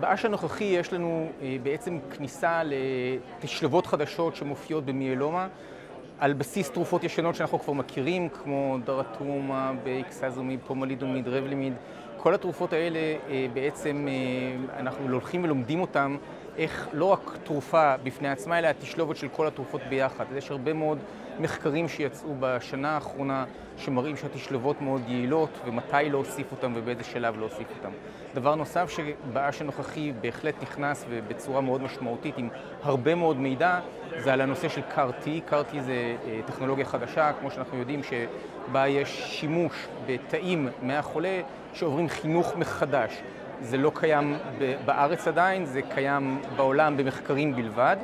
ב ASH הנוכחי יש לנו בעצם כניסה לתשלבות חדשות שמופיעות במיאלומה על בסיס תרופות ישנות שאנחנו כבר מכירים, כמו דרטומומאב, איקסזומיב, פומלידומיד, רבלימיד. כל התרופות האלה בעצם אנחנו הולכים ולומדים אותן איך לא רק תרופה בפני עצמה, אלא התשלובת של כל התרופות ביחד. יש הרבה מאוד מחקרים שיצאו בשנה האחרונה שמראים שהתשלובות מאוד יעילות ומתי להוסיף אותם ובאיזה שלב להוסיף אותם. דבר נוסף שבאש הנוכחי בהחלט נכנס ובצורה מאוד משמעותית עם הרבה מאוד מידע זה על הנושא של CAR-T. CAR-T זה טכנולוגיה חדשה, כמו שאנחנו יודעים, שבה יש שימוש בתאים מהחולה שעוברים חינוך מחדש. זה לא קיים בארץ עדיין, זה קיים בעולם במחקרים בלבד,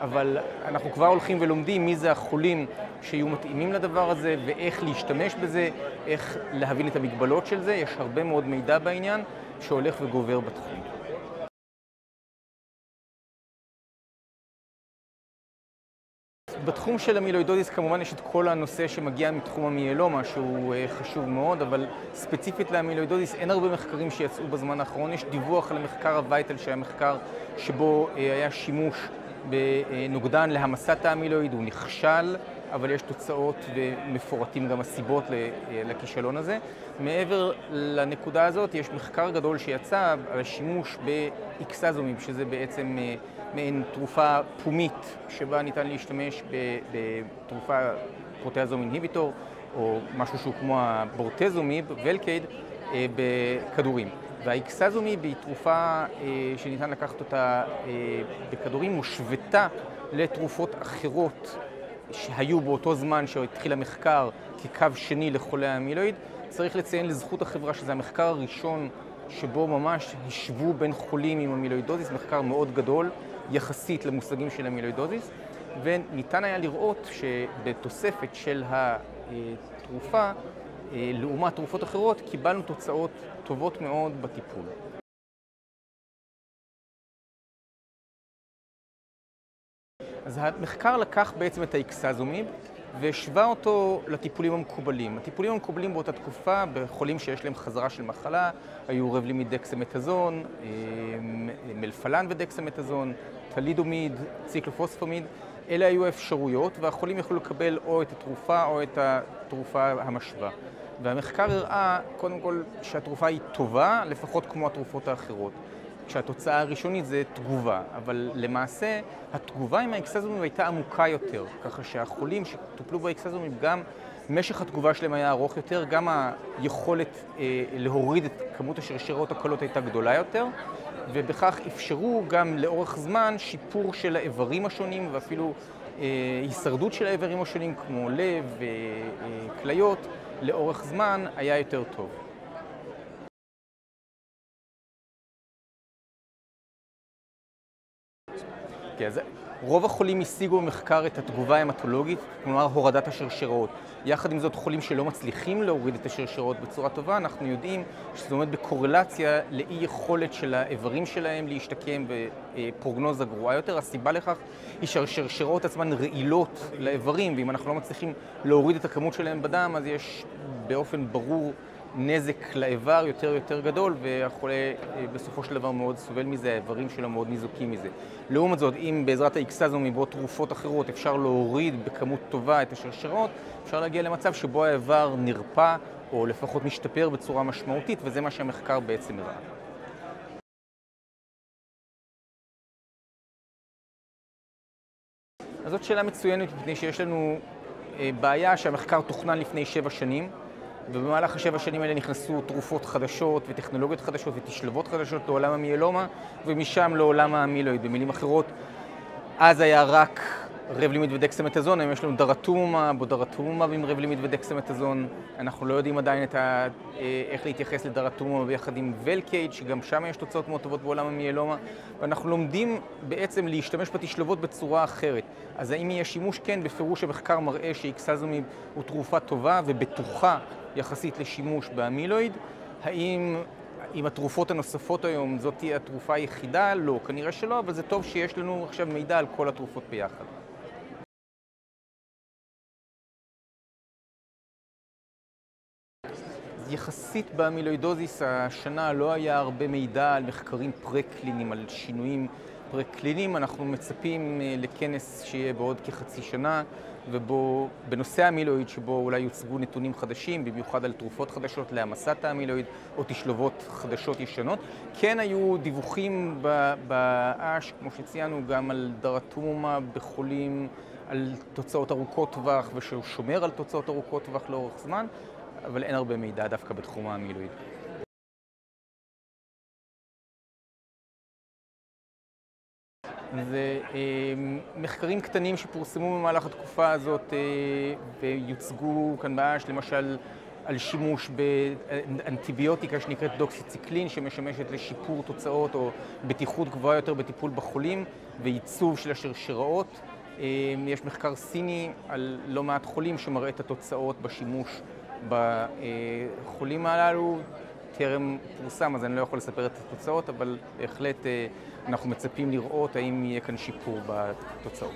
אבל אנחנו כבר הולכים ולומדים מי זה החולים שיהיו מתאימים לדבר הזה ואיך להשתמש בזה, איך להבין את המגבלות של זה. יש הרבה מאוד מידע בעניין שהולך וגובר בתחום. בתחום של המילואידודיס כמובן יש את כל הנושא שמגיע מתחום המיאלומה שהוא חשוב מאוד, אבל ספציפית למילואידודיס אין הרבה מחקרים שיצאו בזמן האחרון. יש דיווח על המחקר הווייטל שהיה מחקר שבו היה שימוש בנוגדן להמסת האמילואיד, הוא נכשל, אבל יש תוצאות ומפורטים גם הסיבות לכישלון הזה. מעבר לנקודה הזאת יש מחקר גדול שיצא על השימוש באקסזומים, שזה בעצם מעין תרופה פומית שבה ניתן להשתמש בתרופה פרוטיאזום אינהיביטור או משהו שהוא כמו הבורטזומיב, ולקייד, בכדורים. והאקסזומיב היא תרופה שניתן לקחת אותה בכדורים, מושוותה לתרופות אחרות שהיו באותו זמן שהתחיל המחקר כקו שני לחולי האמילואיד. צריך לציין לזכות החברה שזה המחקר הראשון שבו ממש השוו בין חולים עם המילואידוזיס, מחקר מאוד גדול יחסית למושגים של המילואידוזיס, וניתן היה לראות שבתוספת של התרופה, לעומת תרופות אחרות, קיבלנו תוצאות טובות מאוד בטיפול. אז המחקר לקח בעצם את האקסזומיב והשווה אותו לטיפולים המקובלים. הטיפולים המקובלים באותה תקופה, בחולים שיש להם חזרה של מחלה, היו רבלימיד דקסמטזון, מלפלן ודקסמטזון, טלידומיד, ציקלופוספומיד, אלה היו האפשרויות, והחולים יכלו לקבל או את התרופה או את התרופה המשווה. והמחקר הראה, קודם כל, שהתרופה היא טובה, לפחות כמו התרופות האחרות. כשהתוצאה הראשונית זה תגובה, אבל למעשה התגובה עם האקסזומים הייתה עמוקה יותר, ככה שהחולים שטופלו באקסזומים גם משך התגובה שלהם היה ארוך יותר, גם היכולת אה, להוריד את כמות השרשרות הקלות הייתה גדולה יותר, ובכך אפשרו גם לאורך זמן שיפור של האיברים השונים ואפילו אה, הישרדות של האיברים השונים כמו לב וכליות, אה, לאורך זמן היה יותר טוב. כן, אז רוב החולים השיגו במחקר את התגובה ההמטולוגית, כלומר הורדת השרשרות. יחד עם זאת, חולים שלא מצליחים להוריד את השרשרות בצורה טובה, אנחנו יודעים שזה עומד בקורלציה לאי יכולת של האיברים שלהם להשתקם בפרוגנוזה גרועה יותר. הסיבה לכך היא שהשרשרות עצמן רעילות לאיברים, ואם אנחנו לא מצליחים להוריד את הכמות שלהם בדם, אז יש באופן ברור נזק לאיבר יותר יותר גדול, והחולה בסופו של דבר מאוד סובל מזה, האיברים שלו מאוד ניזוקים מזה. לעומת זאת, אם בעזרת האקסזומים או תרופות אחרות אפשר להוריד בכמות טובה את השרשרות, אפשר להגיע למצב שבו האיבר נרפא, או לפחות משתפר בצורה משמעותית, וזה מה שהמחקר בעצם הראה. אז זאת שאלה מצוינת, מפני שיש לנו בעיה שהמחקר תוכנן לפני שבע שנים, ובמהלך השבע שנים האלה נכנסו תרופות חדשות וטכנולוגיות חדשות ותשלבות חדשות לעולם המיאלומה, ומשם לעולם המילואיד. במילים אחרות, אז היה רק רבלימיד ודקסמטזון, היום יש לנו דרטומה, בודרטומה עם רבלימיד ודקסמטזון. אנחנו לא יודעים עדיין ה... איך להתייחס לדרטומה ביחד עם ולקייד, שגם שם יש תוצאות מאוד טובות בעולם המיאלומה, ואנחנו לומדים בעצם להשתמש בתשלבות בצורה אחרת. אז האם יהיה שימוש? כן, בפירוש המחקר מראה שאיקסזומיב הוא תרופה טובה ובטוחה יחסית לשימוש באמילואיד. האם עם התרופות הנוספות היום זאת תהיה התרופה היחידה? לא, כנראה שלא, אבל זה טוב שיש לנו עכשיו מידע על כל התרופות ביחד. יחסית באמילואידוזיס השנה לא היה הרבה מידע על מחקרים פרה-קליניים, על שינויים פרה-קליניים. אנחנו מצפים אה, לכנס שיהיה בעוד כחצי שנה, ובו, בנושא האמילואיד, שבו אולי יוצגו נתונים חדשים, במיוחד על תרופות חדשות להעמסת האמילואיד, או תשלובות חדשות ישנות. כן היו דיווחים באש, כמו שציינו, גם על דרטומה בחולים, על תוצאות ארוכות טווח, ושהוא שומר על תוצאות ארוכות טווח לאורך זמן. אבל אין הרבה מידע דווקא בתחום המילואיד. זה אה, מחקרים קטנים שפורסמו במהלך התקופה הזאת אה, ויוצגו כאן באש, למשל על שימוש באנטיביוטיקה שנקראת דוקסיציקלין, שמשמשת לשיפור תוצאות או בטיחות גבוהה יותר בטיפול בחולים וייצוב של השרשראות. אה, יש מחקר סיני על לא מעט חולים שמראה את התוצאות בשימוש בחולים הללו טרם פורסם, אז אני לא יכול לספר את התוצאות, אבל בהחלט אה, אנחנו מצפים לראות האם יהיה כאן שיפור בתוצאות.